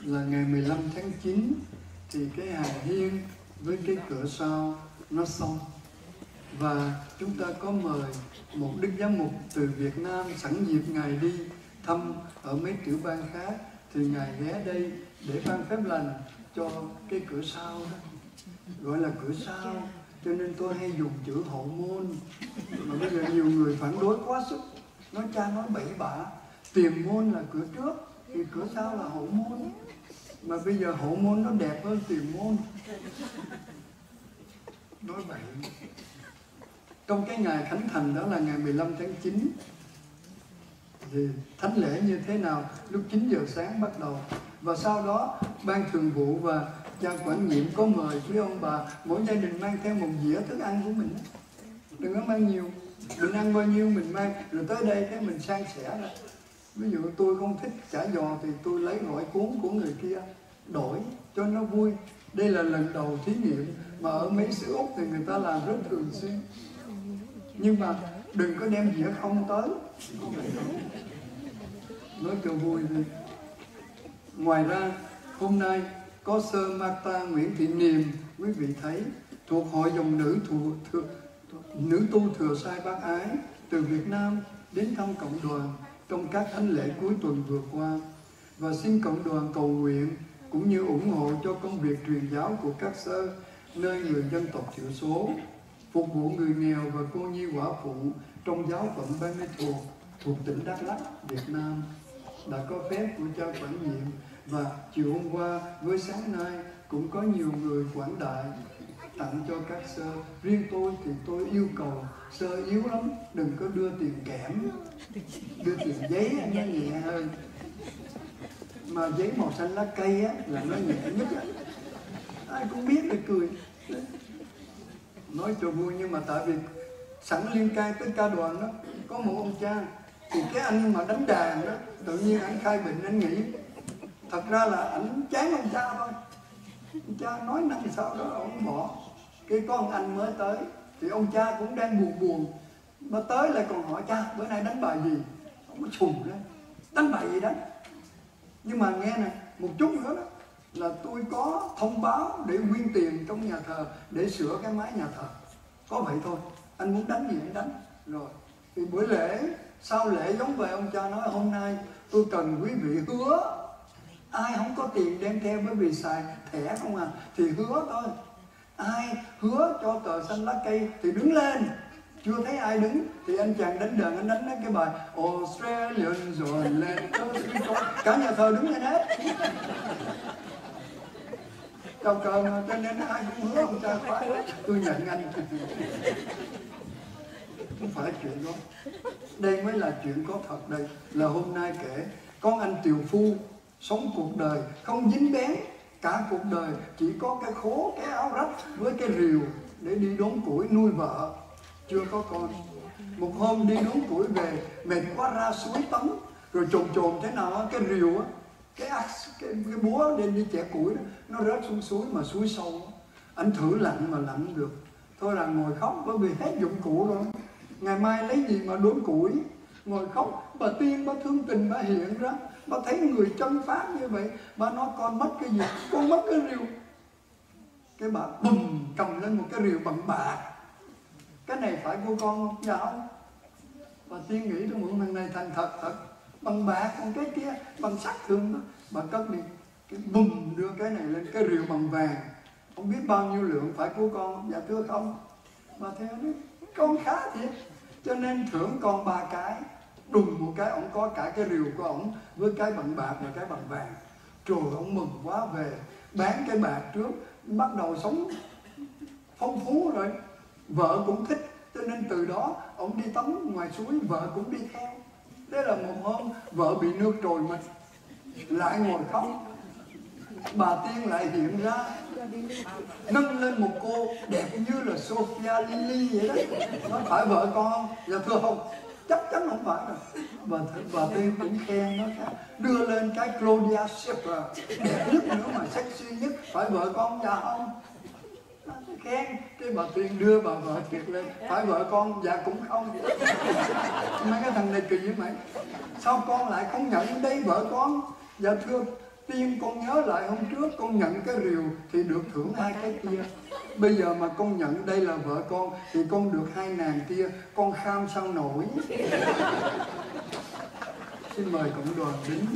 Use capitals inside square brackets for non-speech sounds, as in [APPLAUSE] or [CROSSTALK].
là ngày 15 tháng 9 thì cái hàng hiên với cái cửa sau nó xong. Và chúng ta có mời một đức giám mục từ Việt Nam sẵn dịp ngài đi thăm ở mấy tiểu bang khác. Thì ngài ghé đây để ban phép lành cho cái cửa sau đó. Gọi là cửa sau. Cho nên tôi hay dùng chữ hậu môn. Mà bây giờ nhiều người phản đối quá sức. Nói cha nói bậy bạ. Tiền môn là cửa trước thì cửa sau là hậu môn mà bây giờ hậu môn nó đẹp hơn tiền môn. Nói vậy. Trong cái ngày khánh thành đó là ngày 15 tháng 9 thì thánh lễ như thế nào? Lúc 9 giờ sáng bắt đầu. Và sau đó, ban thường vụ và cha quản nhiệm có mời quý ông bà, mỗi gia đình mang theo một dĩa thức ăn của mình. Đừng có mang nhiều. Mình ăn bao nhiêu mình mang, rồi tới đây cái mình sang sẻ ra ví dụ tôi không thích chả giò thì tôi lấy gỏi cuốn của người kia đổi cho nó vui. Đây là lần đầu thí nghiệm mà ở mấy xứ úc thì người ta làm rất thường xuyên. Nhưng mà đừng có đem dĩa không tới. Nói cho vui đi. Ngoài ra hôm nay có sơ Marta Nguyễn Thị Niềm quý vị thấy thuộc hội dòng nữ thuộc, thừa, nữ tu thừa sai bác ái từ Việt Nam đến thăm cộng đoàn trong các thánh lễ cuối tuần vừa qua. Và xin cộng đoàn cầu nguyện cũng như ủng hộ cho công việc truyền giáo của các sơ nơi người dân tộc thiểu số phục vụ người nghèo và cô nhi quả phụ trong giáo phận Ban Mê Thuộc thuộc tỉnh Đắk Lắk, Việt Nam đã có phép của cha quản nhiệm. Và chiều hôm qua với sáng nay cũng có nhiều người quảng đại tặng cho các sơ. Riêng tôi thì tôi yêu cầu sơ yếu lắm, đừng có đưa tiền kẽm. Đưa tiền giấy nó nhẹ hơn. Mà giấy màu xanh lá cây á, là nó nhẹ nhất á. Ai cũng biết là cười. Nói cho vui, nhưng mà tại vì sẵn liên cai tới ca đoàn đó, có một ông cha, thì cái anh mà đánh đàn đó, tự nhiên anh khai bệnh, anh nghĩ, thật ra là ảnh chán ông cha thôi cha nói năng sao đó, ông bỏ. Cái con anh mới tới, thì ông cha cũng đang buồn buồn. Mà tới lại còn hỏi, cha, bữa nay đánh bài gì? Ông có sùng lên đánh bài gì đó? Nhưng mà nghe nè, một chút nữa đó, là tôi có thông báo để quyên tiền trong nhà thờ, để sửa cái mái nhà thờ. Có vậy thôi, anh muốn đánh gì anh đánh. Rồi, thì buổi lễ, sau lễ giống về ông cha nói, hôm nay tôi cần quý vị hứa ai không có tiền đem theo bởi vì xài, thẻ không à. Thì hứa thôi. Ai hứa cho tờ xanh lá cây thì đứng lên. Chưa thấy ai đứng, thì anh chàng đánh đờn, anh đánh cái bài Australian rồi lên cả nhà thờ đứng lên hết. Chào cờ mà, cho nên ai cũng hứa ông cha khoái tôi nhận anh. Không phải chuyện đó. Đây mới là chuyện có thật đây. Là hôm nay kể, con anh tiều phu sống cuộc đời không dính bén. Cả cuộc đời chỉ có cái khố cái áo rách với cái rìu để đi đốn củi nuôi vợ. Chưa có con. Một hôm đi đốn củi về mệt quá ra suối tắm. Rồi trồn trồn thế nào cái rìu á cái, cái cái búa để đi chẻ củi đó, nó rớt xuống suối mà suối sâu anh thử lặn mà lặn được. Thôi là ngồi khóc bởi vì hết dụng cụ rồi. Ngày mai lấy gì mà đốn củi? Ngồi khóc bà tiên bà thương tình bà hiện ra bà thấy người chân pháp như vậy, bà nói, con mất cái gì? Con mất cái rìu. Cái bà bùm cầm lên một cái rìu bằng bạc. Cái này phải của con không dạ không bà tiên nghĩ trong một thằng này thành thật thật. Bằng bạc còn cái kia, bằng sắt thường đó. Bà cất đi. Cái bùm đưa cái này lên, cái rìu bằng vàng. Không biết bao nhiêu lượng phải của con dạ thưa không? Bà theo đấy con khá thiệt, cho nên thưởng con ba cái đùng một cái ông có cả cái rìu của ông với cái bằng bạc và cái bằng vàng. Trời ông mừng quá về. Bán cái bạc trước, bắt đầu sống phong phú rồi. Vợ cũng thích, cho nên từ đó ông đi tắm ngoài suối, vợ cũng đi theo. Thế là một hôm, vợ bị nước trồi mình. Lại ngồi khóc. Bà tiên lại hiện ra, nâng lên một cô đẹp như là Sophia Lily vậy đó. Nói phải vợ con dạ thưa không? Chắc chắn không phải rồi và bà tiên cũng khen nó khác. Đưa lên cái Claudia Schiffer đẹp nhất nữa mà, sexy nhất. Phải vợ con dạ không khen. Cái bà tiên đưa bà vợ thiệt lên. Phải vợ con dạ cũng không. Mấy cái thằng này kỳ với mày. Sao con lại không nhận đây vợ con? Dạ thưa tiên con nhớ lại hôm trước con nhận cái rìu thì được thưởng hai cái kia bây giờ mà con nhận đây là vợ con, thì con được hai nàng kia, con kham sao nổi? [LAUGHS] Xin mời cộng đoàn đứng